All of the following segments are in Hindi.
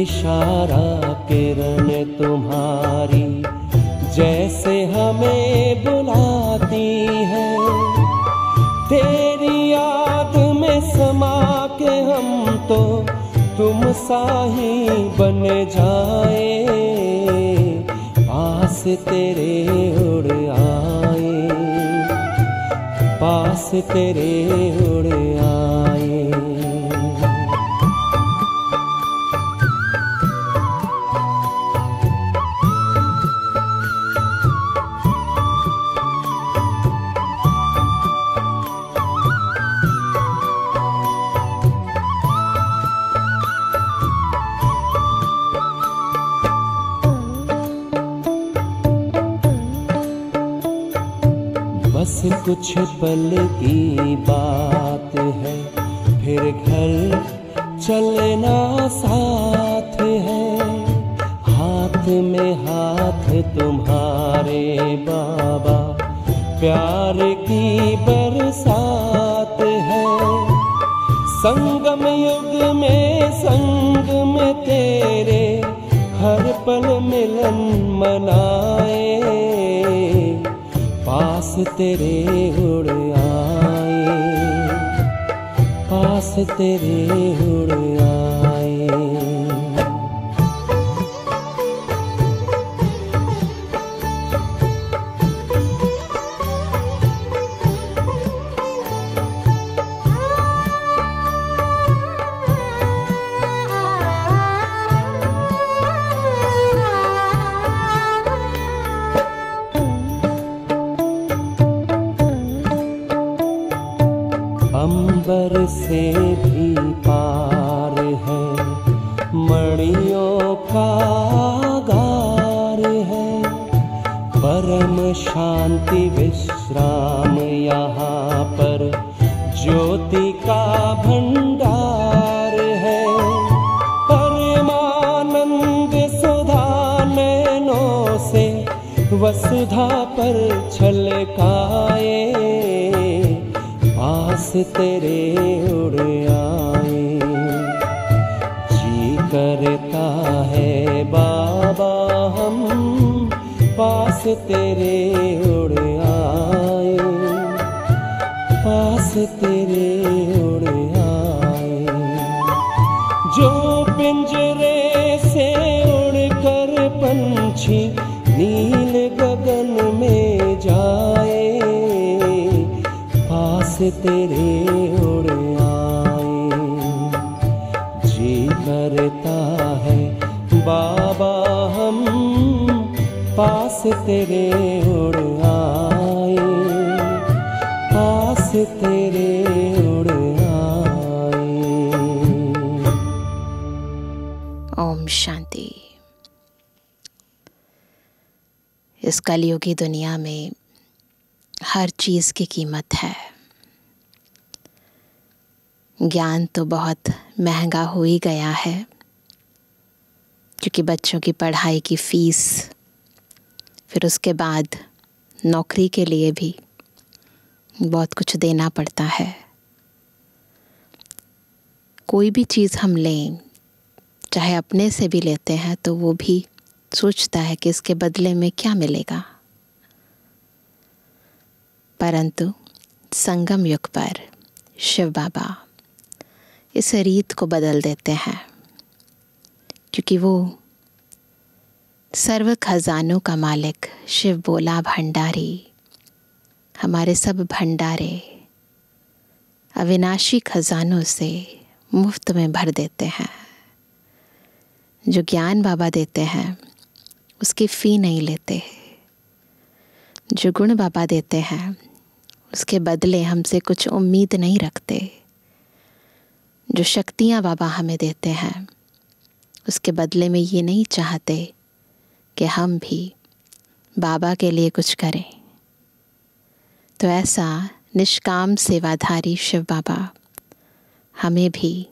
इशारा किरण तुम्हारी, जैसे हमें बुलाती है। तेरी याद में समा के हम तो तुम सा ही बन जाए। पास तेरे उड़ आए, पास तेरे उड़ आए। हाथ तुम्हारे बाबा। प्यार की बरसात है। संगम युग में संग में तेरे हर पल मिलन मनाए। पास तेरे उड़ आए। पास तेरे उड़ आए। शांति विश्राम यहाँ पर। ज्योति का भंडार है। परमानंद सुधा नैनों से वसुधा पर छलकाए। पास तेरे उड़ आए तेरे उड़ आए, पास तेरे उड़ आए। जो पिंजरे से उड़कर पंछी नील गगन में जाए, पास तेरे पास तेरे उड़ आए, पास तेरे उड़ आए। ओम शांति। इस कलयुगी दुनिया में हर चीज़ की कीमत है। ज्ञान तो बहुत महँगा हो ही गया है, क्योंकि बच्चों की पढ़ाई की फ़ीस फिर उसके बाद नौकरी के लिए भी बहुत कुछ देना पड़ता है। कोई भी चीज़ हम लें, चाहे अपने से भी लेते हैं तो वो भी सोचता है कि इसके बदले में क्या मिलेगा। परंतु संगम युग पर शिव बाबा इस रीत को बदल देते हैं, क्योंकि वो सर्व खजानों का मालिक, शिव बोला भंडारी। हमारे सब भंडारे अविनाशी खजानों से मुफ़्त में भर देते हैं। जो ज्ञान बाबा देते हैं, उसकी फ़ी नहीं लेते। जो गुण बाबा देते हैं, उसके बदले हमसे कुछ उम्मीद नहीं रखते। जो शक्तियाँ बाबा हमें देते हैं, उसके बदले में ये नहीं चाहते कि हम भी बाबा के लिए कुछ करें। तो ऐसा निष्काम सेवाधारी शिव बाबा, हमें भी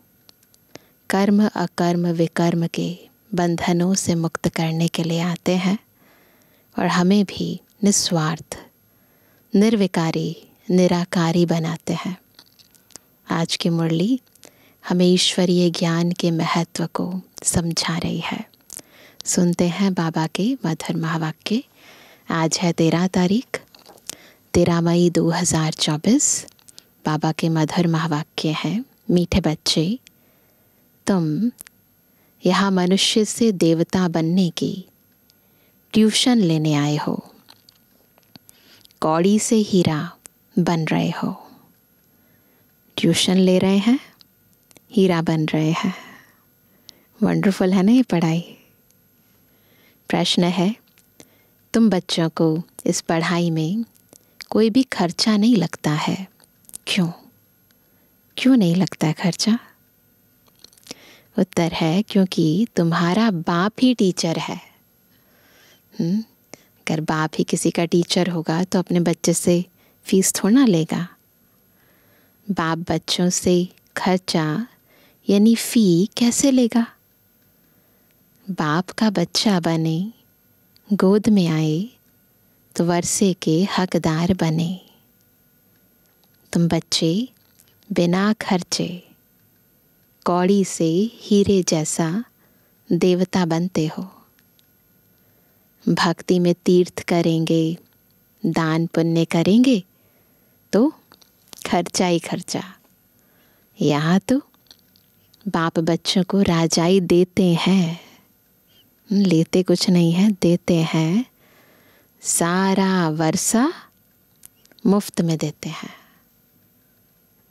कर्म अकर्म विकर्म के बंधनों से मुक्त करने के लिए आते हैं और हमें भी निस्वार्थ, निर्विकारी, निराकारी बनाते हैं। आज की मुरली हमें ईश्वरीय ज्ञान के महत्व को समझा रही है। सुनते हैं बाबा के मधुर महावाक्य। आज है तेरह तारीख, तेरह मई 2024 बाबा के मधुर महावाक्य हैं, मीठे बच्चे, तुम यहाँ मनुष्य से देवता बनने की ट्यूशन लेने आए हो। कौड़ी से हीरा बन रहे हो। ट्यूशन ले रहे हैं, हीरा बन रहे हैं। वंडरफुल है ना ये पढ़ाई? प्रश्न है तुम बच्चों को इस पढ़ाई में कोई भी खर्चा नहीं लगता है। क्यों? क्यों नहीं लगता है खर्चा? उत्तर है क्योंकि तुम्हारा बाप ही टीचर है। हम्म, अगर बाप ही किसी का टीचर होगा तो अपने बच्चे से फ़ीस थोड़ा लेगा। बाप बच्चों से खर्चा यानी फ़ी कैसे लेगा? बाप का बच्चा बने, गोद में आए तो वर्षे के हकदार बने। तुम बच्चे, बिना खर्चे, कौड़ी से हीरे जैसा देवता बनते हो। भक्ति में तीर्थ करेंगे, दान पुण्य करेंगे तो खर्चा ही खर्चा। यहाँ तो बाप बच्चों को राजाई देते हैं। लेते कुछ नहीं है, देते हैं। सारा वर्षा मुफ़्त में देते हैं।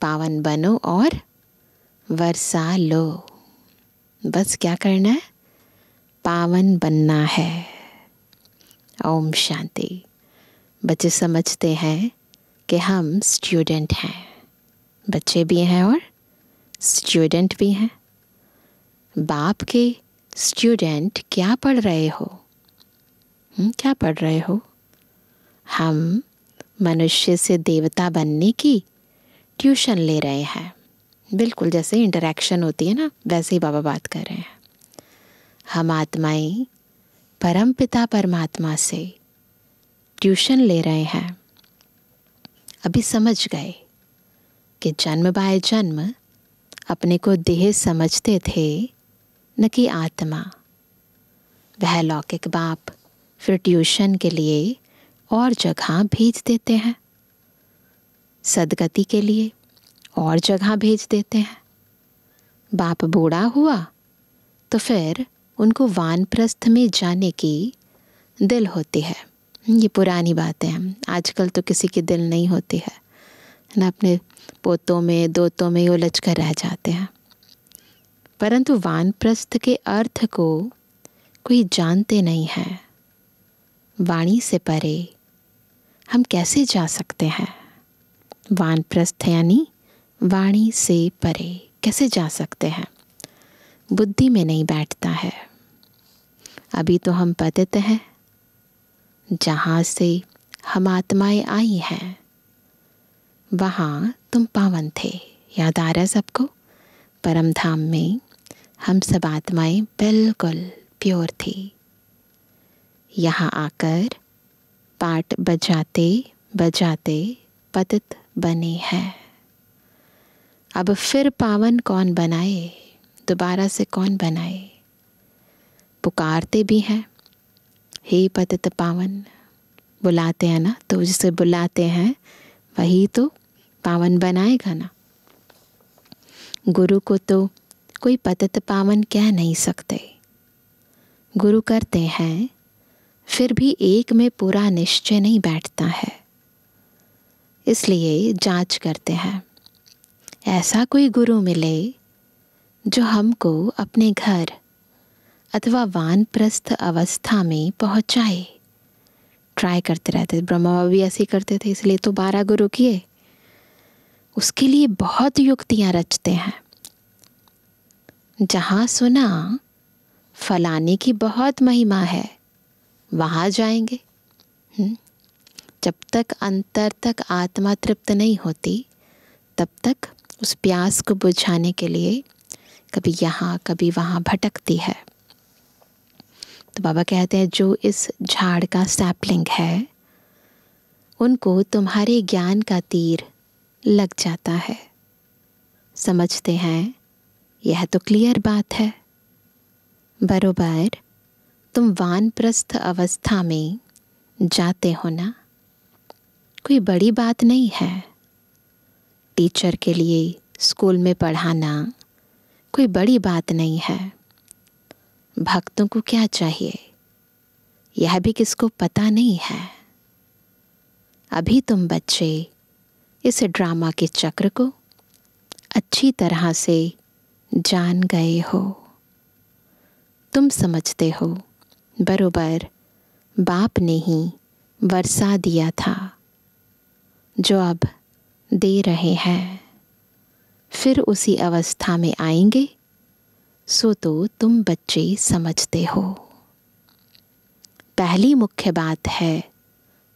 पावन बनो और वर्षा लो। बस क्या करना है? पावन बनना है। ओम शांति। बच्चे समझते हैं कि हम स्टूडेंट हैं। बच्चे भी हैं और स्टूडेंट भी हैं। बाप के स्टूडेंट क्या पढ़ रहे हो? हुँ, क्या पढ़ रहे हो? हम मनुष्य से देवता बनने की ट्यूशन ले रहे हैं। बिल्कुल जैसे इंटरेक्शन होती है ना वैसे ही बाबा बात कर रहे हैं। हम आत्माएँ परम पिता परमात्मा से ट्यूशन ले रहे हैं। अभी समझ गए कि जन्म बाय जन्म अपने को देह समझते थे न कि आत्मा। वह लौकिक बाप फिर ट्यूशन के लिए और जगह भेज देते हैं। सदगति के लिए और जगह भेज देते हैं। बाप बूढ़ा हुआ तो फिर उनको वानप्रस्थ में जाने की दिल होती है। ये पुरानी बातें हैं। आजकल तो किसी की दिल नहीं होती है। ना अपने पोतों में, दोतों में उलझ कर रह जाते हैं। परंतु वानप्रस्थ के अर्थ को कोई जानते नहीं है। वाणी से परे हम कैसे जा सकते हैं? वानप्रस्थ यानी वाणी से परे कैसे जा सकते हैं? बुद्धि में नहीं बैठता है। अभी तो हम पतित हैं। जहाँ से हम आत्माएँ आई हैं, वहाँ तुम पावन थे। याद आ रहा है सबको? परम धाम में हम सब आत्माएँ बिल्कुल प्योर थी। यहाँ आकर पाठ बजाते बजाते पतित बने हैं। अब फिर पावन कौन बनाए, दोबारा से कौन बनाए? पुकारते भी हैं। हे पतित पावन, बुलाते हैं ना? तो जिसे बुलाते हैं, वही तो पावन बनाएगा ना? गुरु को तो कोई पतित पावन कह नहीं सकते। गुरु करते हैं, फिर भी एक में पूरा निश्चय नहीं बैठता है। इसलिए जाँच करते हैं। ऐसा कोई गुरु मिले, जो हमको अपने घर अथवा वानप्रस्थ अवस्था में पहुँचाए। ट्राई करते रहते ब्रह्मा बाबा भी ऐसे ही करते थे, इसलिए तो बारह गुरु किए। उसके लिए बहुत युक्तियाँ रचते हैं। जहाँ सुना, फलाने की बहुत महिमा है, वहाँ जाएँगे। हम्म? जब तक अंतर तक आत्मा तृप्त नहीं होती, तब तक उस प्यास को बुझाने के लिए कभी यहाँ, कभी वहाँ भटकती है। तो बाबा कहते हैं, जो इस झाड़ का सैपलिंग है, उनको तुम्हारे ज्ञान का तीर लग जाता है। समझते हैं यह तो क्लियर बात है। बरोबर, तुम वानप्रस्थ अवस्था में जाते हो ना? कोई बड़ी बात नहीं है। टीचर के लिए स्कूल में पढ़ाना कोई बड़ी बात नहीं है। भक्तों को क्या चाहिए? यह भी किसको पता नहीं है। अभी तुम बच्चे इस ड्रामा के चक्र को अच्छी तरह से जान गए हो। तुम समझते हो, बरोबर, बाप ने ही वर्षा दिया था, जो अब दे रहे हैं। फिर उसी अवस्था में आएँगे, सो तो तुम बच्चे समझते हो। पहली मुख्य बात है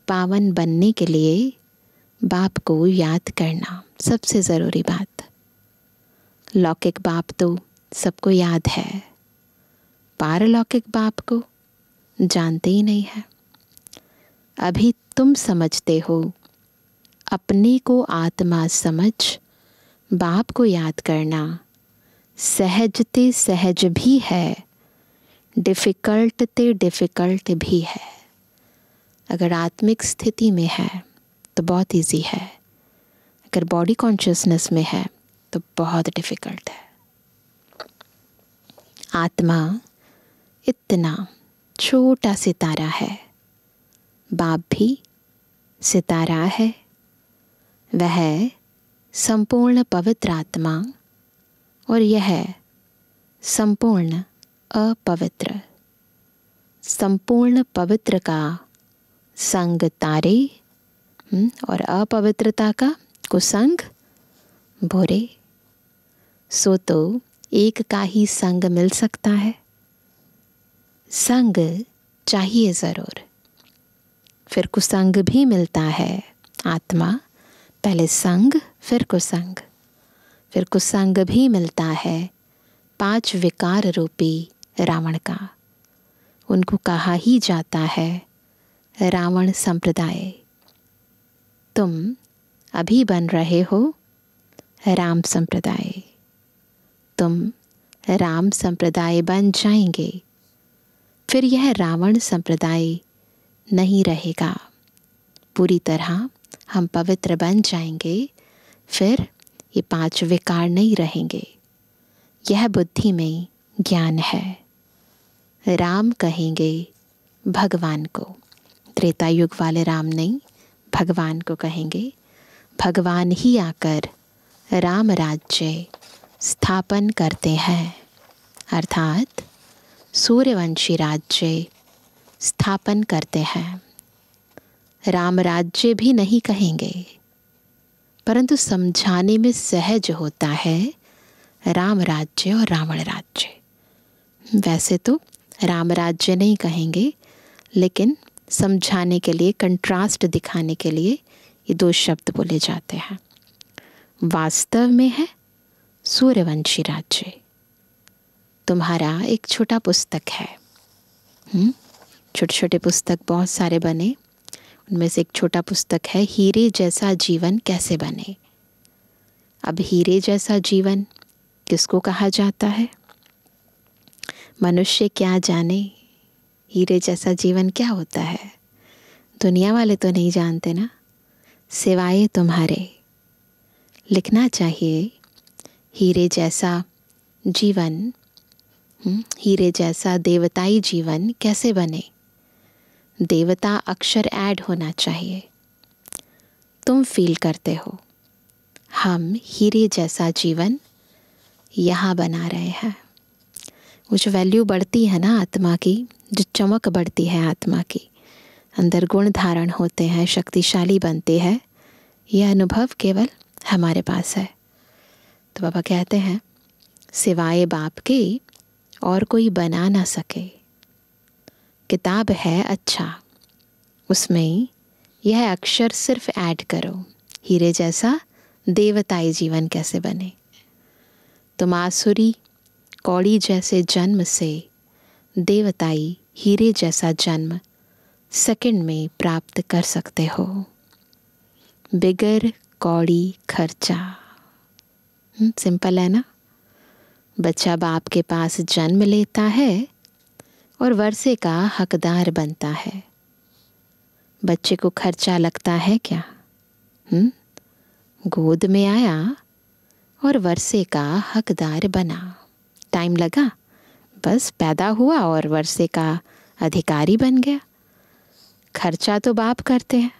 पावन बनने के लिए बाप को याद करना सबसे ज़रूरी बात। लौकिक बाप तो सबको याद है। पारलौकिक बाप को जानते ही नहीं है। अभी तुम समझते हो। अपने को आत्मा समझ, बाप को याद करना सहजते सहज भी है, डिफ़िकल्ट ते डिफ़िकल्ट भी है। अगर आत्मिक स्थिति में है तो बहुत इजी है। अगर बॉडी कॉन्शियसनेस में है तो बहुत डिफ़िकल्ट है। आत्मा इतना छोटा सितारा है। बाप भी सितारा है। वह संपूर्ण पवित्र आत्मा और यह संपूर्ण अपवित्र। संपूर्ण पवित्र का संग तारे हम्म, और अपवित्रता का कुसंग बुरे सो तो एक का ही संग मिल सकता है। संग चाहिए ज़रूर। फिर कुसंग भी मिलता है। आत्मा, पहले संग, फिर कुसंग। फिर कुसंग भी मिलता है। पाँच विकार रूपी रावण का। उनको कहा ही जाता है, रावण संप्रदाय। तुम अभी बन रहे हो, राम संप्रदाय। तुम राम संप्रदाय बन जाएँगे। फिर यह रावण संप्रदाय नहीं रहेगा। पूरी तरह हम पवित्र बन जाएँगे, फिर ये पाँच विकार नहीं रहेंगे। यह बुद्धि में ज्ञान है। राम कहेंगे, भगवान को। त्रेता युग वाले राम नहीं, भगवान को कहेंगे, भगवान ही आकर राम राज्य स्थापन करते हैं। अर्थात, सूर्यवंशी राज्य स्थापन करते हैं। राम राज्य भी नहीं कहेंगे, परंतु समझाने में सहज होता है राम राज्य और रावण राज्य। वैसे तो राम राज्य नहीं कहेंगे, लेकिन समझाने के लिए कंट्रास्ट दिखाने के लिए ये दो शब्द बोले जाते हैं। वास्तव में है सूर्यवंशी राज्य। तुम्हारा एक छोटा पुस्तक है। हम्म? छोटे छोटे पुस्तक बहुत सारे बने। उनमें से एक छोटा पुस्तक है, हीरे जैसा जीवन कैसे बने? अब हीरे जैसा जीवन किसको कहा जाता है? मनुष्य क्या जाने? हीरे जैसा जीवन क्या होता है? दुनिया वाले तो नहीं जानते ना? सिवाय तुम्हारे। लिखना चाहिए हीरे जैसा जीवन हम्म, हीरे जैसा देवताई जीवन कैसे बने? देवता अक्षर ऐड होना चाहिए। तुम फील करते हो। हम हीरे जैसा जीवन यहाँ बना रहे हैं। वो जो वैल्यू बढ़ती है ना आत्मा की जो चमक बढ़ती है आत्मा की। अंदर गुण धारण होते हैं शक्तिशाली बनते हैं। यह अनुभव केवल हमारे पास है। तो बाबा कहते हैं, सिवाय बाप के और कोई बना ना सके। किताब है अच्छा उसमें यह अक्षर सिर्फ़ ऐड करो, हीरे जैसा देवताई जीवन कैसे बने। तुम आसुरी कौड़ी जैसे जन्म से देवताई हीरे जैसा जन्म सेकंड में प्राप्त कर सकते हो। बिगर कौड़ी खर्चा। सिंपल है ना? बच्चा बाप के पास जन्म लेता है और वर्षे का हकदार बनता है। बच्चे को खर्चा लगता है क्या? हुँ? गोद में आया और वर्षे का हकदार बना। टाइम लगा, बस पैदा हुआ और वर्षे का अधिकारी बन गया। खर्चा तो बाप करते हैं,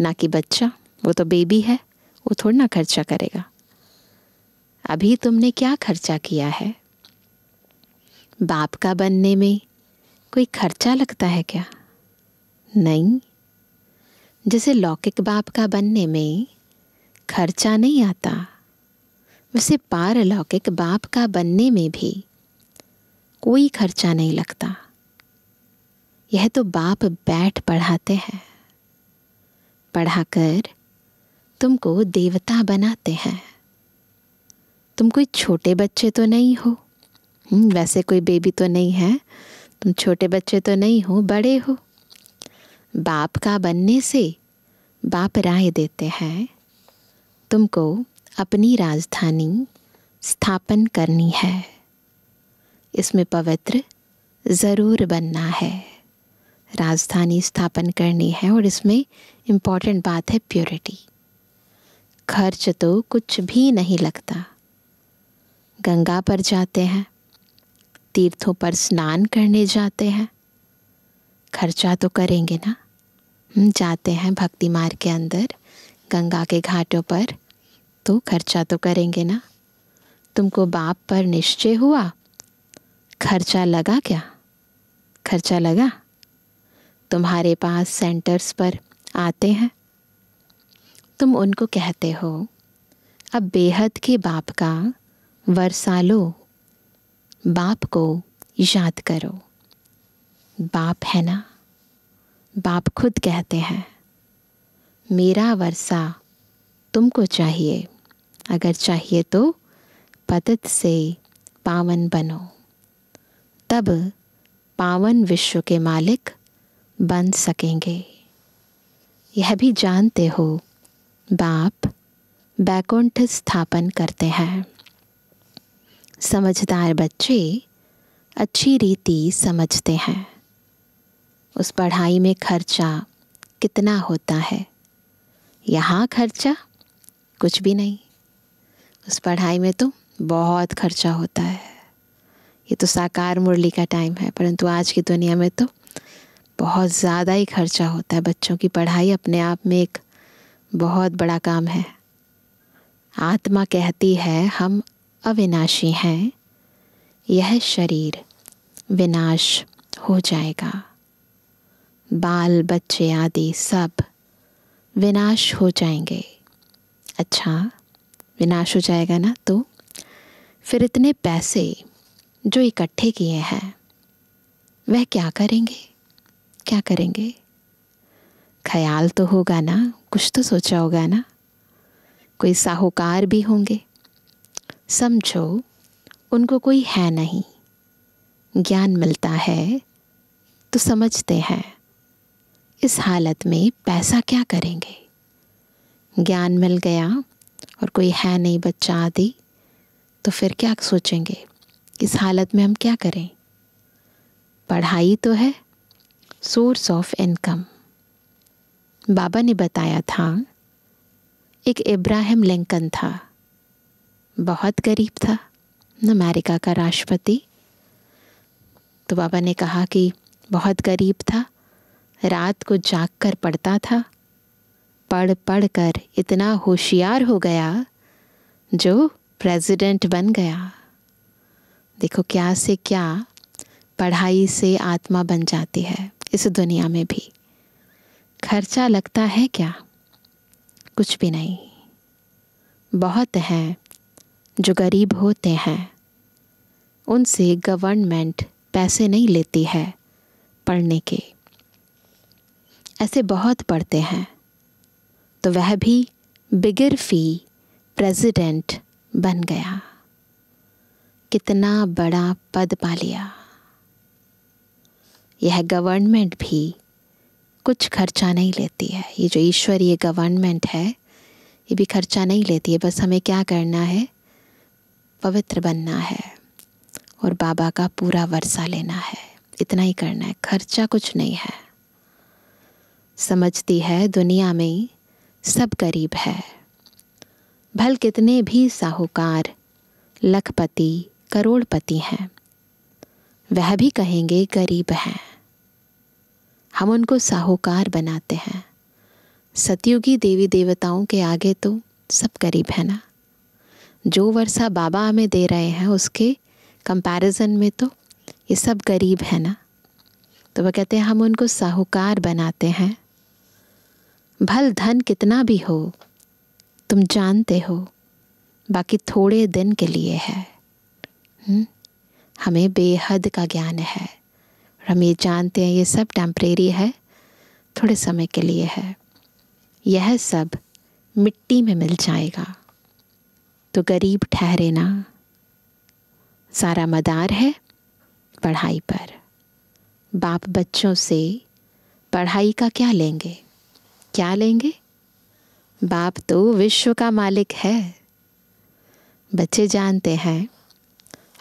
ना कि बच्चा, वो तो बेबी है, वो थोड़ा ना खर्चा करेगा। अभी तुमने क्या खर्चा किया है? बाप का बनने में कोई खर्चा लगता है क्या? नहीं। जैसे लौकिक बाप का बनने में खर्चा नहीं आता, वैसे पारलौकिक बाप का बनने में भी कोई खर्चा नहीं लगता। यह तो बाप बैठ पढ़ाते हैं। पढ़ाकर तुमको देवता बनाते हैं। तुम कोई छोटे बच्चे तो नहीं हो। हम्म, वैसे कोई बेबी तो नहीं है। तुम छोटे बच्चे तो नहीं हो बड़े हो। बाप का बनने से बाप राय देते हैं। तुमको अपनी राजधानी स्थापन करनी है। इसमें पवित्र ज़रूर बनना है। राजधानी स्थापन करनी है और इसमें इंपॉर्टेंट बात है प्योरिटी खर्च तो कुछ भी नहीं लगता। गंगा पर जाते हैं, तीर्थों पर स्नान करने जाते हैं। खर्चा तो करेंगे ना। जाते हैं भक्ति मार्ग के अंदर, गंगा के घाटों पर तो खर्चा तो करेंगे ना। तुमको बाप पर निश्चय हुआ? खर्चा लगा क्या? खर्चा लगा? तुम्हारे पास सेंटर्स पर आते हैं। तुम उनको कहते हो, अब बेहद के बाप का वर्षा लो बाप को याद करो। बाप है ना? बाप खुद कहते हैं, मेरा वर्षा तुमको चाहिए, अगर चाहिए तो पतित से पावन बनो। तब पावन विश्व के मालिक बन सकेंगे। यह भी जानते हो, बाप बैकुंठ स्थापन करते हैं। समझदार बच्चे अच्छी रीति समझते हैं। उस पढ़ाई में खर्चा कितना होता है? यहाँ खर्चा? कुछ भी नहीं। उस पढ़ाई में तो बहुत खर्चा होता है। ये तो साकार मुरली का टाइम है, परंतु आज की दुनिया में तो बहुत ज़्यादा ही खर्चा होता है। बच्चों की पढ़ाई अपने आप में एक बहुत बड़ा काम है। आत्मा कहती है, हम अविनाशी हैं। यह शरीर विनाश हो जाएगा। बाल, बच्चे आदि सब विनाश हो जाएँगे। अच्छा विनाश हो जाएगा ना तो? फिर इतने पैसे जो इकट्ठे किए हैं, वह क्या करेंगे? क्या करेंगे? ख्याल तो होगा ना, कुछ तो सोचा होगा ना। कोई साहूकार भी होंगे। समझो, उनको कोई है नहीं। ज्ञान मिलता है तो समझते हैं। इस हालत में पैसा क्या करेंगे? ज्ञान मिल गया और कोई है नहीं बच्चा आदि तो फिर क्या सोचेंगे? इस हालत में हम क्या करें? पढ़ाई तो है सोर्स ऑफ़ इनकम बाबा ने बताया था, एक इब्राहिम लिंकन था। बहुत गरीब था अमेरिका का राष्ट्रपति। तो बाबा ने कहा कि बहुत गरीब था, रात को जाग कर पढ़ता था। पढ़ पढ़ कर इतना होशियार हो गया जो प्रेसिडेंट बन गया। देखो क्या से क्या पढ़ाई से आत्मा बन जाती है इस दुनिया में भी। खर्चा लगता है क्या? कुछ भी नहीं। बहुत हैं जो गरीब होते हैं। उनसे गवर्नमेंट पैसे नहीं लेती है पढ़ने के। ऐसे बहुत पढ़ते हैं। तो वह भी बिगर फ़ी प्रेसिडेंट बन गया। कितना बड़ा पद पा लिया यह गवर्नमेंट भी कुछ खर्चा नहीं लेती है। ये जो ईश्वरीय गवर्नमेंट है, ये भी खर्चा नहीं लेती है। बस हमें क्या करना है? पवित्र बनना है और बाबा का पूरा वर्षा लेना है। इतना ही करना है, खर्चा कुछ नहीं है। समझती है दुनिया में सब गरीब है। भल कितने भी साहूकार, लखपति, करोड़पति हैं। वह भी कहेंगे गरीब हैं। हम उनको साहूकार बनाते हैं। सतयुगी देवी देवताओं के आगे तो सब गरीब है ना? जो वर्षा बाबा हमें दे रहे हैं उसके कंपैरिजन में तो ये सब गरीब है ना तो वह कहते हैं, हम उनको साहूकार बनाते हैं भल धन कितना भी हो, तुम जानते हो, बाकी थोड़े दिन के लिए है हुँ? हम्म? हमें बेहद का ज्ञान है और हम ये जानते हैं, ये सब टेम्परेरी है, थोड़े समय के लिए है यह सब मिट्टी में मिल जाएगा तो गरीब ठहरे ना। सारा मदार है पढ़ाई पर। बाप बच्चों से पढ़ाई का क्या लेंगे? क्या लेंगे? बाप तो विश्व का मालिक है। बच्चे जानते हैं,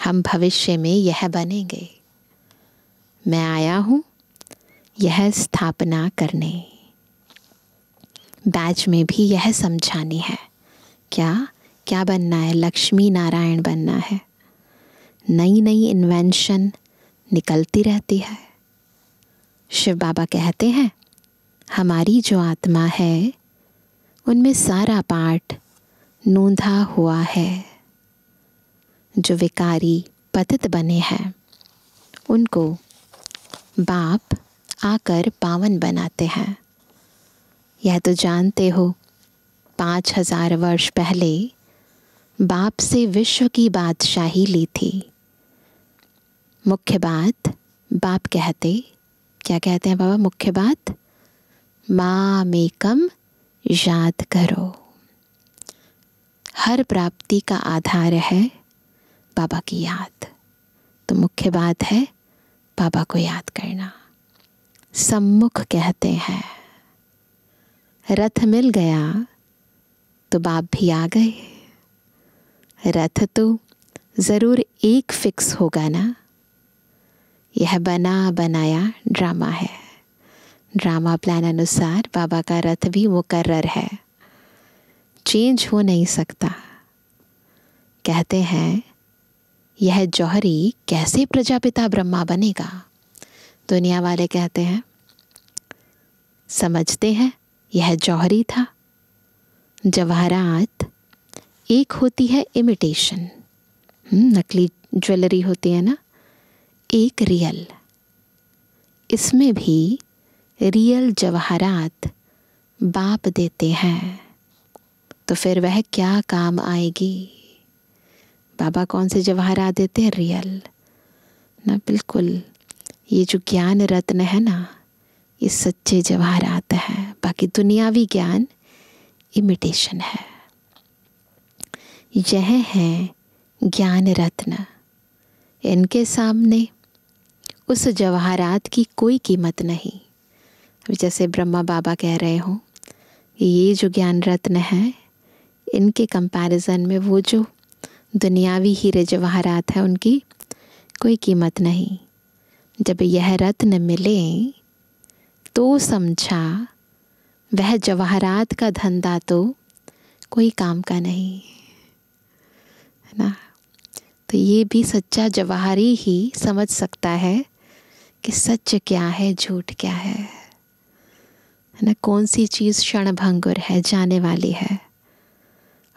हम भविष्य में यह बनेंगे। मैं आया हूँ यह स्थापना करने। बैच में भी यह समझानी है। क्या? क्या बनना है? लक्ष्मी नारायण बनना है। नई नई इन्वेंशन निकलती रहती है। शिव बाबा कहते हैं, हमारी जो आत्मा है, उनमें सारा पाठ नूंधा हुआ है। जो विकारी पतित बने हैं, उनको बाप आकर पावन बनाते हैं। यह तो जानते हो, पाँच हज़ार वर्ष पहले बाप से विश्व की बादशाही ली थी। मुख्य बात, बाप कहते, क्या कहते हैं बाबा? मुख्य बात, माँ मेकम याद करो। हर प्राप्ति का आधार है बाबा की याद। तो मुख्य बात है बाबा को याद करना। सम्मुख कहते हैं, रथ मिल गया तो बाप भी आ गए। रथ तो ज़रूर एक फिक्स होगा ना? यह बना बनाया ड्रामा है। ड्रामा प्लान अनुसार बाबा का रथ भी मुकर्र है। चेंज हो नहीं सकता। कहते हैं, यह जौहरी कैसे प्रजापिता ब्रह्मा बनेगा? दुनिया वाले कहते हैं, समझते हैं यह जौहरी था। जवाहरात एक होती है इमिटेशन हम्म, नकली ज्वेलरी होती है ना? एक रियल इसमें भी रियल जवाहरात बाप देते हैं। तो फिर वह क्या काम आएगी? बाबा कौन से जवाहरात देते हैं? रियल ना बिल्कुल। ये जो ज्ञान रत्न है ना ये सच्चे जवाहरात हैं। बाकी दुनियावी ज्ञान इमिटेशन है। यह हैं ज्ञान रत्न इनके सामने उस जवाहरात की कोई कीमत नहीं। जैसे ब्रह्मा बाबा कह रहे हों ये जो ज्ञान रत्न है, इनके कंपैरिजन में वो जो दुनियावी हीरे जवाहरात हैं, उनकी कोई कीमत नहीं। जब यह रत्न मिले तो समझा, वह जवाहरात का धंधा तो कोई काम का नहीं। है ना? तो ये भी सच्चा जवाहरी ही समझ सकता है कि सच क्या है, झूठ क्या है। है ना? कौन सी चीज़ क्षण भंगुर है, जाने वाली है?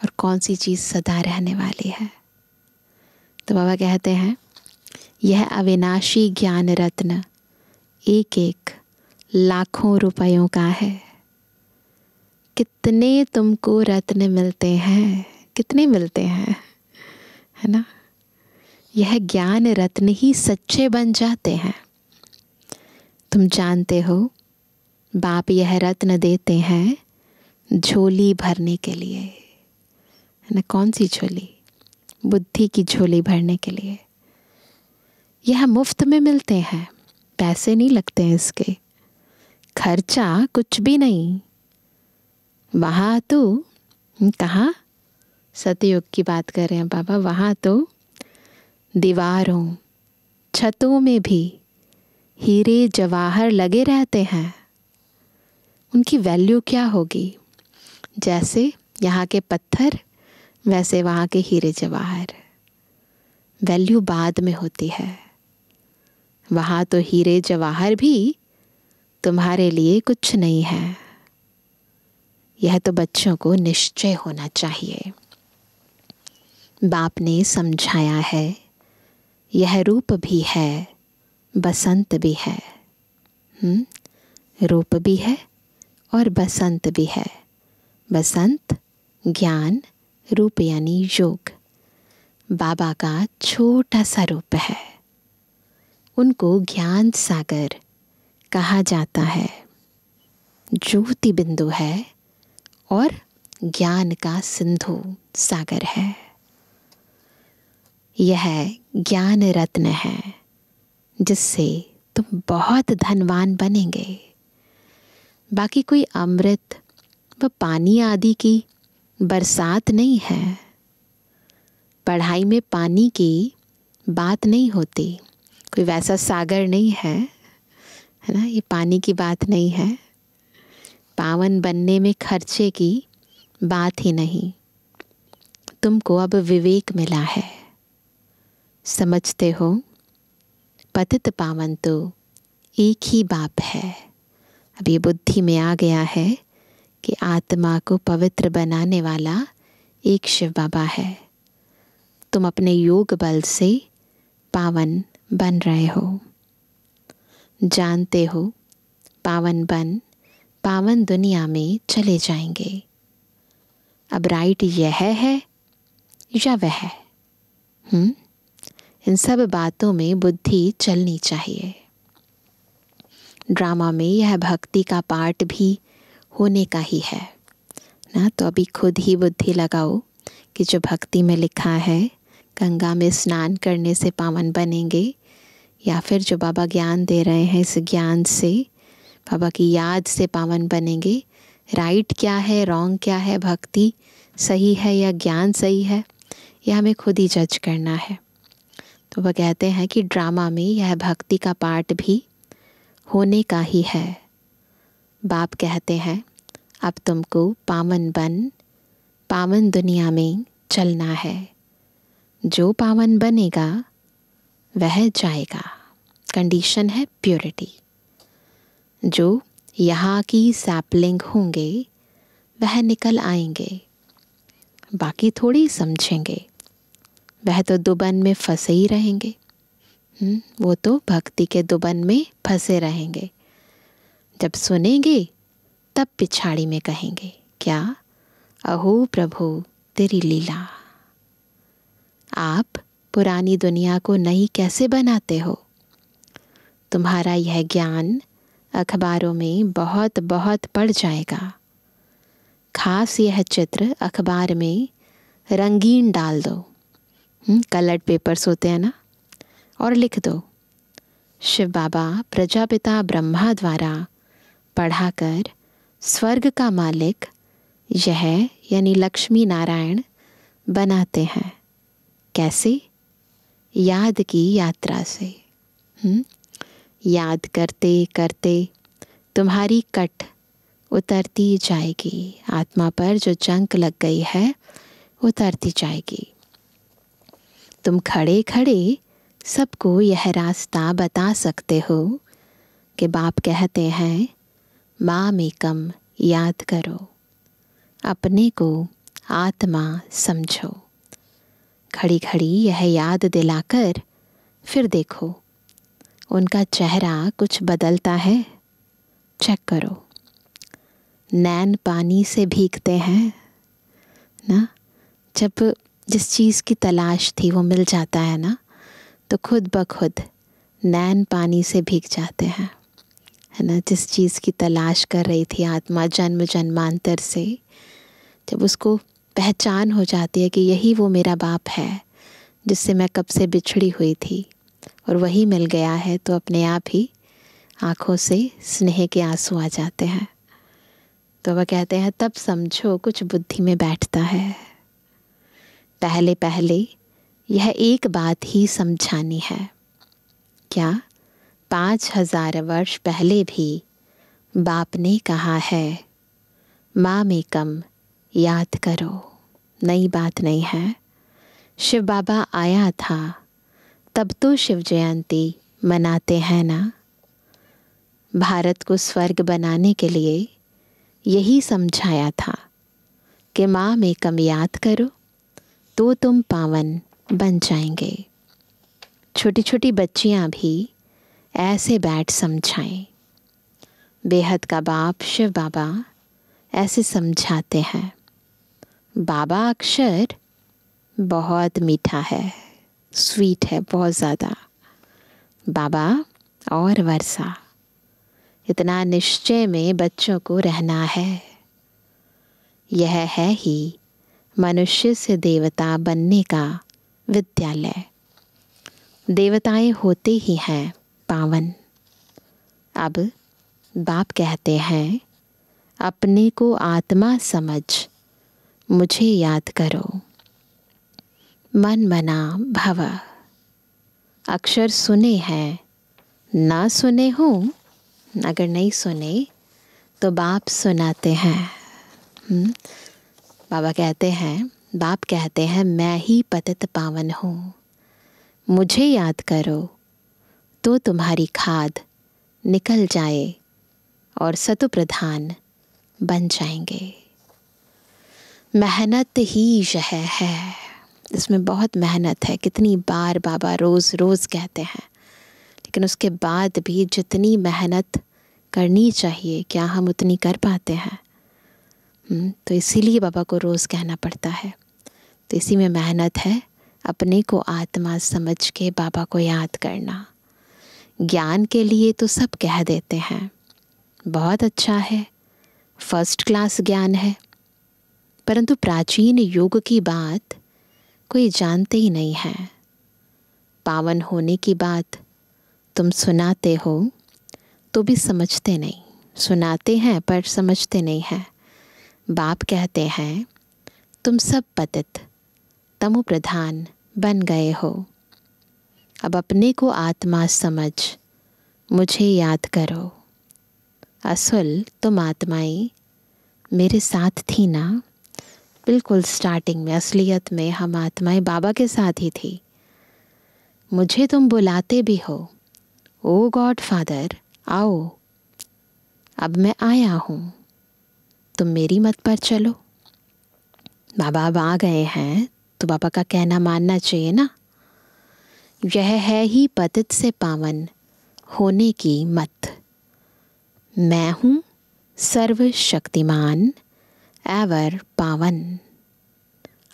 और कौन सी चीज़ सदा रहने वाली है? तो बाबा कहते हैं, यह अविनाशी ज्ञान रत्न एक एक लाखों रुपयों का है। कितने तुमको रत्न मिलते हैं? कितने मिलते हैं? है ना? यह ज्ञान रत्न ही सच्चे बन जाते हैं। तुम जानते हो, बाप यह रत्न देते हैं झोली भरने के लिए। है ना? कौन सी झोली? बुद्धि की झोली भरने के लिए। यह मुफ़्त में मिलते हैं, पैसे नहीं लगते हैं इसके। खर्चा कुछ भी नहीं। वहाँ तो कहाँ? सतयुग की बात कर रहे हैं बाबा, वहाँ तो दीवारों छतों में भी हीरे जवाहर लगे रहते हैं। उनकी वैल्यू क्या होगी? जैसे यहाँ के पत्थर, वैसे वहाँ के हीरे जवाहर। वैल्यू बाद में होती है। वहाँ तो हीरे जवाहर भी तुम्हारे लिए कुछ नहीं है। यह तो बच्चों को निश्चय होना चाहिए। बाप ने समझाया है। यह रूप भी है, बसंत भी है। हुँ? रूप भी है और बसंत भी है। बसंत, ज्ञान, रूप यानी योग। बाबा का छोटा सा रूप है। उनको ज्ञान सागर कहा जाता है। ज्योति बिंदु है और ज्ञान का सिंधु सागर है। यह ज्ञान रत्न है, जिससे तुम बहुत धनवान बनेंगे। बाकी कोई अमृत व पानी आदि की बरसात नहीं है। पढ़ाई में पानी की बात नहीं होती। कोई वैसा सागर नहीं है है ना? ये पानी की बात नहीं है। पावन बनने में खर्चे की बात ही नहीं। तुमको अब विवेक मिला है। समझते हो? पतित पावन तो एक ही बाप है। अब ये बुद्धि में आ गया है कि आत्मा को पवित्र बनाने वाला एक शिव बाबा है। तुम अपने योग बल से पावन बन रहे हो। जानते हो, पावन बन, पावन दुनिया में चले जाएँगे। अब राइट यह है या वह है? हुँ? इन सब बातों में बुद्धि चलनी चाहिए। ड्रामा में यह भक्ति का पार्ट भी होने का ही है। ना? तो अभी खुद ही बुद्धि लगाओ कि जो भक्ति में लिखा है, गंगा में स्नान करने से पावन बनेंगे, या फिर जो बाबा ज्ञान दे रहे हैं इस ज्ञान से, बाबा की याद से पावन बनेंगे, राइट क्या है, रॉन्ग क्या है, भक्ति सही है या ज्ञान सही है, यह हमें खुद ही जज करना है। तो वह कहते हैं कि ड्रामा में यह भक्ति का पार्ट भी होने का ही है। बाप कहते हैं, अब तुमको पावन बन, पावन दुनिया में चलना है। जो पावन बनेगा, वह जाएगा। कंडीशन है प्योरिटी। जो यहाँ की सैपलिंग होंगे, वह निकल आएँगे। बाकी थोड़ी समझेंगे। वह तो दुबन में फंसे ही रहेंगे। वो तो भक्ति के दुबन में फंसे रहेंगे। जब सुनेंगे, तब पिछाड़ी में कहेंगे, क्या? अहो प्रभु, तेरी लीला। आप पुरानी दुनिया को नई कैसे बनाते हो? तुम्हारा यह ज्ञान अखबारों में बहुत बहुत पड़ जाएगा। खास यह चित्र अखबार में रंगीन डाल दो। कलर्ड पेपर्स होते हैं ना? और लिख दो। शिव बाबा, प्रजापिता, ब्रह्मा द्वारा पढ़ाकर स्वर्ग का मालिक यह, यानी लक्ष्मी नारायण, बनाते हैं। कैसे? याद की यात्रा से। हुँ? याद करते करते तुम्हारी कट उतरती जाएगी। आत्मा पर जो जंक लग गई है, उतरती जाएगी। तुम खड़े खड़े सबको यह रास्ता बता सकते हो कि बाप कहते हैं, माँ में कम याद करो। अपने को आत्मा समझो। खड़ी खड़ी यह याद दिलाकर फिर देखो, उनका चेहरा कुछ बदलता है। चेक करो। नैन पानी से भीगते हैं, ना? जब जिस चीज़ की तलाश थी वो मिल जाता है ना तो खुद ब खुद नैन पानी से भीग जाते हैं, है ना? जिस चीज़ की तलाश कर रही थी आत्मा जन्म जन्मांतर से, जब उसको पहचान हो जाती है कि यही वो मेरा बाप है, जिससे मैं कब से बिछड़ी हुई थी, और वही मिल गया है तो अपने आप ही आँखों से स्नेह के आँसू आ जाते हैं। तो वह कहते हैं, तब समझो कुछ बुद्धि में बैठता है। पहले पहले यह एक बात ही समझानी है। क्या पाँच हज़ार वर्ष पहले भी बाप ने कहा है, माँ में कम, याद करो। नई बात नहीं है। शिव बाबा आया था, तब तो शिव जयंती मनाते हैं ना? भारत को स्वर्ग बनाने के लिए यही समझाया था कि माँ में कम याद करो। तो तुम पावन बन जाएँगे। छोटी छोटी बच्चियाँ भी ऐसे बैठ समझाएँ। बेहद का बाप शिव बाबा ऐसे समझाते हैं। बाबा अक्षर बहुत मीठा है स्वीट है बहुत ज़्यादा। बाबा और वर्षा, इतना निश्चय में बच्चों को रहना है। यह है ही मनुष्य से देवता बनने का विद्यालय। देवताएँ होते ही हैं पावन। अब बाप कहते हैं अपने को आत्मा समझ मुझे याद करो। मन मना भव। अक्षर सुने हैं ना सुने हो अगर नहीं सुने तो बाप सुनाते हैं। हम्म, बाबा कहते हैं, बाप कहते हैं, मैं ही पतित पावन हूँ। मुझे याद करो तो तुम्हारी खाद निकल जाए और सतु प्रधान बन जाएँगे। मेहनत ही यह है। इसमें बहुत मेहनत है। कितनी बार बाबा रोज़ रोज़ कहते हैं। लेकिन उसके बाद भी जितनी मेहनत करनी चाहिए, क्या हम उतनी कर पाते हैं? तो इसीलिए बाबा को रोज़ कहना पड़ता है। तो इसी में मेहनत है अपने को आत्मा समझ के बाबा को याद करना। ज्ञान के लिए तो सब कह देते हैं। बहुत अच्छा है। फ़र्स्ट क्लास ज्ञान है। परंतु प्राचीन युग की बात कोई जानते ही नहीं है। पावन होने की बात तुम सुनाते हो तो भी समझते नहीं। सुनाते हैं पर समझते नहीं हैं। बाप कहते हैं, तुम सब पतित, तमु प्रधान बन गए हो। अब अपने को आत्मा समझ, मुझे याद करो। असल, तुम आत्माएँ मेरे साथ थी ना? बिल्कुल स्टार्टिंग में, असलियत में हम आत्माएँ बाबा के साथ ही थी। मुझे तुम बुलाते भी हो। ओ गॉड फादर आओ। अब मैं आया हूँ। तुम मेरी मत पर चलो। बाबा अब आ गए हैं तो बाबा का कहना मानना चाहिए ना? यह है ही पतित से पावन, होने की मत। मैं हूँ सर्वशक्तिमान, एवर पावन।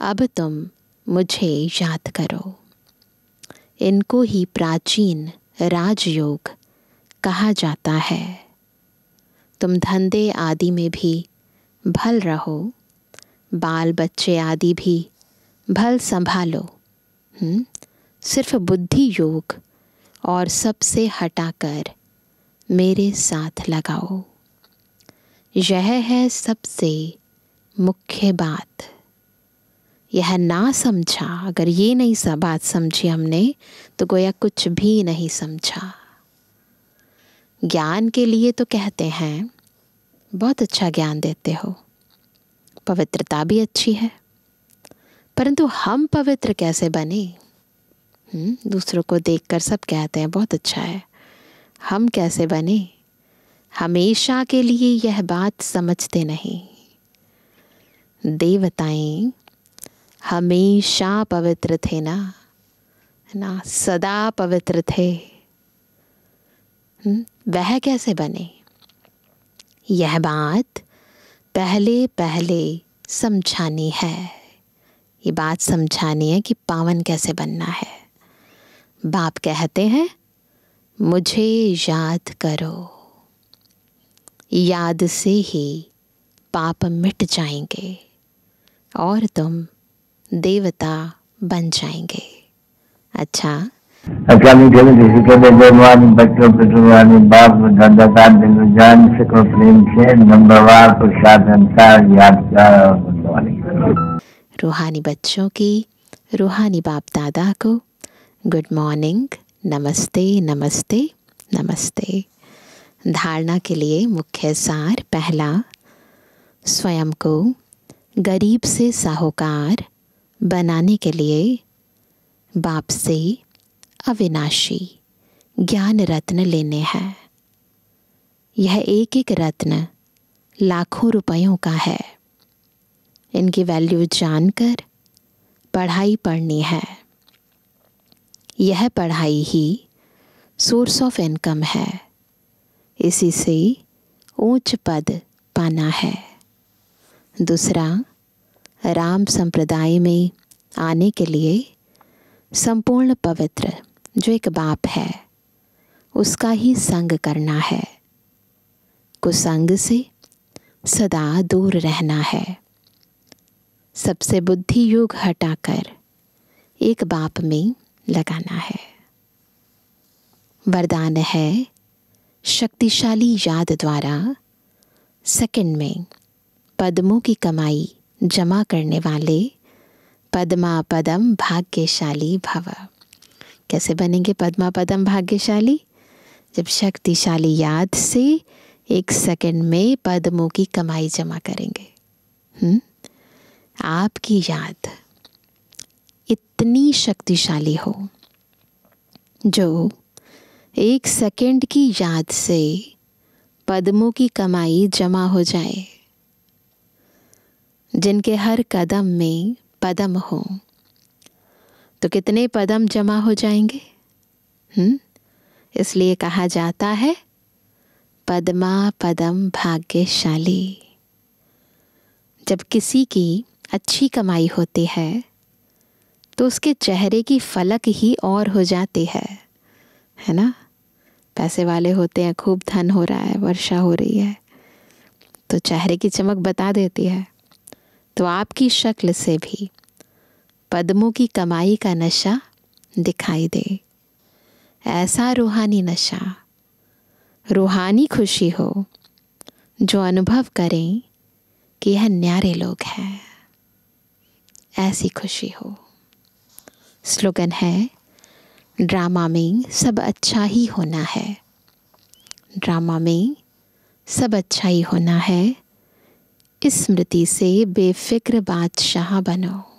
अब तुम मुझे याद करो। इनको ही प्राचीन राजयोग कहा जाता है। तुम धंधे आदि में भी भल रहो। बाल बच्चे आदि भी भल संभालो। हुँ? सिर्फ़ बुद्धि योग और सबसे हटाकर मेरे साथ लगाओ। यह है सबसे मुख्य बात। यह ना समझा, अगर ये नहीं सा बात समझी हमने तो गोया कुछ भी नहीं समझा। ज्ञान के लिए तो कहते हैं बहुत अच्छा ज्ञान देते हो। पवित्रता भी अच्छी है। परंतु हम पवित्र कैसे बने? हम्म, दूसरों को देखकर सब कहते हैं बहुत अच्छा है। हम कैसे बने? हमेशा के लिए यह बात समझते नहीं। देवताएँ हमेशा पवित्र थे ना? ना सदा पवित्र थे। हम्म, वह कैसे बने? यह बात पहले पहले समझानी है। ये बात समझानी है कि पावन कैसे बनना है। बाप कहते हैं, मुझे याद करो। याद से ही पाप मिट जाएँगे और तुम देवता बन जाएँगे। अच्छा किसी के बच्चों बाप दिल जान प्रेम से प्रसाद अनुसार याद का रूहानी बच्चों की, रूहानी बाप दादा को, गुड मॉर्निंग, नमस्ते नमस्ते नमस्ते। धारणा के लिए मुख्य सार, पहला, स्वयं को गरीब से साहूकार बनाने के लिए बाप से अविनाशी, ज्ञान रत्न लेने हैं। यह एक एक रत्न लाखों रुपयों का है। इनकी वैल्यू जानकर पढ़ाई पढ़नी है। यह पढ़ाई ही सोर्स ऑफ़ इनकम है। इसी से ऊंच पद पाना है। दूसरा, राम संप्रदाय में आने के लिए संपूर्ण पवित्र जो एक बाप है, उसका ही संग करना है। कुसंग से सदा दूर रहना है। सबसे बुद्धि योग हटाकर एक बाप में लगाना है। वरदान है शक्तिशाली याद द्वारा सेकंड में पद्मों की कमाई जमा करने वाले पद्मा पदम भाग्यशाली भव। कैसे बनेंगे पद्मा पदम भाग्यशाली? जब शक्तिशाली याद से एक सेकंड में पद्मों की कमाई जमा करेंगे। हुँ? आपकी याद इतनी शक्तिशाली हो, जो एक सेकंड की याद से पद्मों की कमाई जमा हो जाए, जिनके हर कदम में पदम हो। तो कितने पदम जमा हो जाएँगे? हम्म? इसलिए कहा जाता है, पद्मा पदम भाग्यशाली। जब किसी की अच्छी कमाई होती है तो उसके चेहरे की फलक ही और हो जाती है है ना? पैसे वाले होते हैं, खूब धन हो रहा है, वर्षा हो रही है तो चेहरे की चमक बता देती है। तो आपकी शक्ल से भी पद्मों की कमाई का नशा दिखाई दे। ऐसा रूहानी नशा। रूहानी खुशी हो, जो अनुभव करें कि यह न्यारे लोग हैं। ऐसी खुशी हो। स्लोगन है, ड्रामा में सब अच्छा ही होना है। ड्रामा में सब अच्छा ही होना है। इस स्मृति से बेफिक्र बादशाह बनो।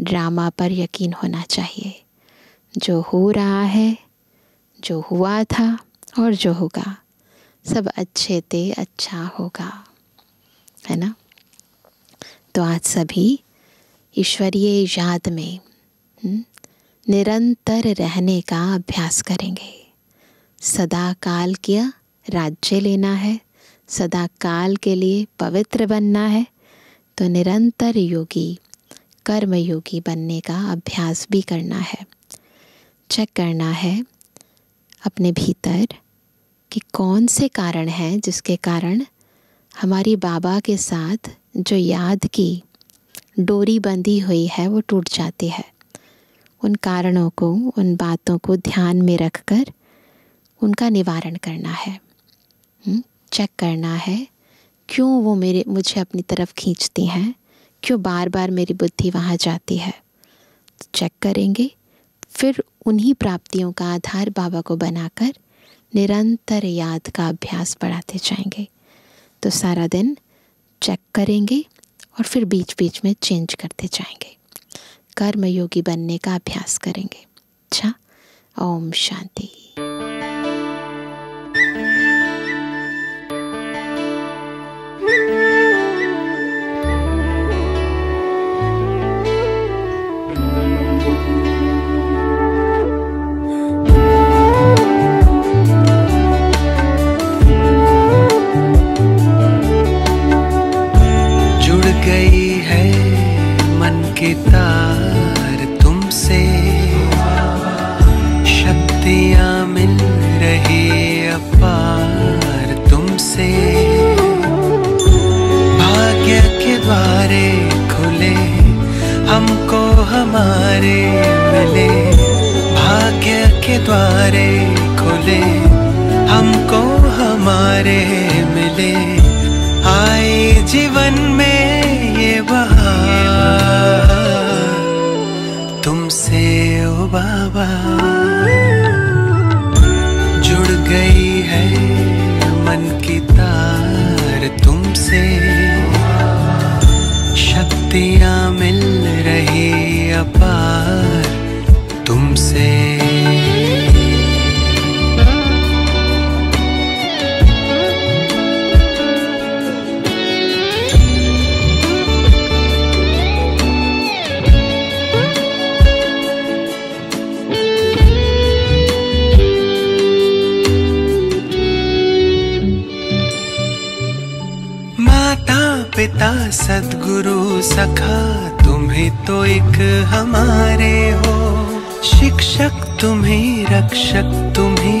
ड्रामा पर यकीन होना चाहिए। जो हो रहा है जो हुआ था और जो होगा सब अच्छे ते अच्छा होगा है ना? तो आज सभी ईश्वरीय याद में हम्म, निरंतर रहने का अभ्यास करेंगे। सदा काल किया राज्य लेना है सदा काल के लिए पवित्र बनना है तो निरंतर योगी कर्म योगी बनने का अभ्यास भी करना है। चेक करना है अपने भीतर कि कौन से कारण हैं जिसके कारण हमारी बाबा के साथ जो याद की डोरी बंधी हुई है वो टूट जाती है। उन कारणों को उन बातों को ध्यान में रखकर उनका निवारण करना है। हम्म, चेक करना है क्यों वो मेरे मुझे अपनी तरफ़ खींचती हैं? क्यों बार बार मेरी बुद्धि वहाँ जाती है? तो चेक करेंगे। फिर उन्हीं प्राप्तियों का आधार बाबा को बनाकर निरंतर याद का अभ्यास बढ़ाते जाएँगे। तो सारा दिन चेक करेंगे और फिर बीच बीच में चेंज करते जाएँगे। कर्मयोगी बनने का अभ्यास करेंगे। अच्छा? ओम शांति। हमारे मिले, भाग्य के द्वारे खुले, हमको हमारे मिले। आए जीवन में ये बहार तुमसे, ओ बाबा। जुड़ गई है मन की तार तुमसे, शक्तियाँ मिल रही सखा तुम ही तो एक हमारे हो। शिक्षक तुम्हें, रक्षक तुम ही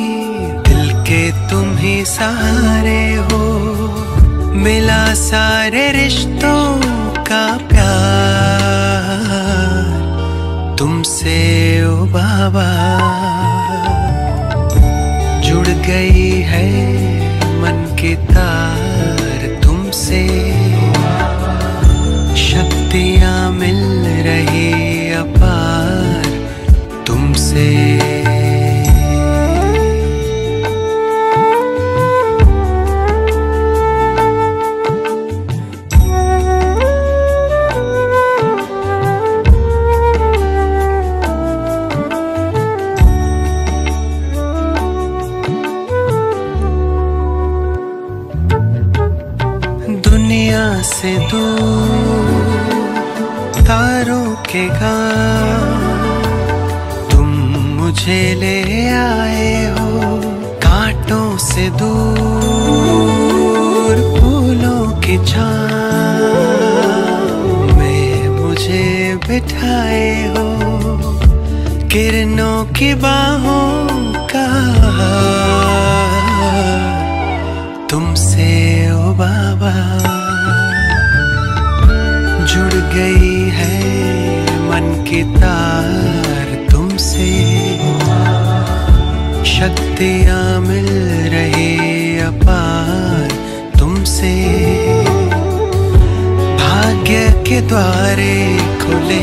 दिल के तुम ही सहारे हो। मिला सारे रिश्तों का प्यार, तुमसे ओ बाबा। जुड़ गई है मन की तार तुमसे। शक्तियाँ मिल रही अपार तुमसे। तारों तुम मुझे ले आए हो कांटों से दूर फूलों की छाँव। में मुझे बिठाए हो किरणों की बाहों का तुमसे ओ बाबा, जुड़ गई है की तार तुमसे। शक्तियाँ मिल रही अपार तुमसे। भाग्य के द्वारे खुले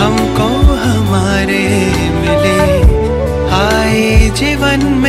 हमको हमारे मिले। आए जीवन में